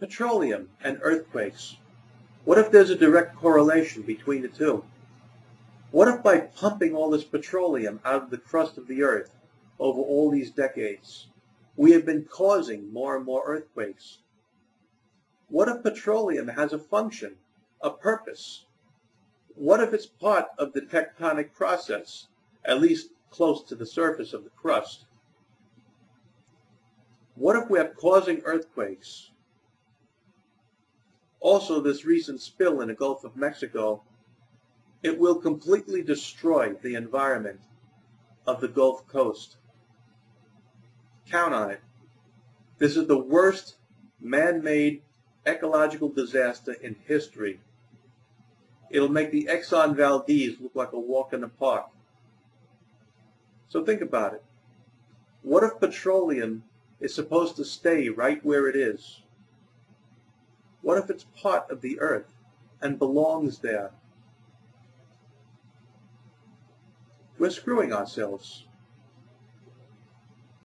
Petroleum and earthquakes. What if there's a direct correlation between the two? What if by pumping all this petroleum out of the crust of the earth over all these decades, we have been causing more and more earthquakes? What if petroleum has a function, a purpose? What if it's part of the tectonic process, at least close to the surface of the crust? What if we're causing earthquakes? Also, this recent spill in the Gulf of Mexico, it will completely destroy the environment of the Gulf Coast. Count on it. This is the worst man-made ecological disaster in history. It'll make the Exxon Valdez look like a walk in the park. So think about it. What if petroleum is supposed to stay right where it is? What if it's part of the earth and belongs there? We're screwing ourselves.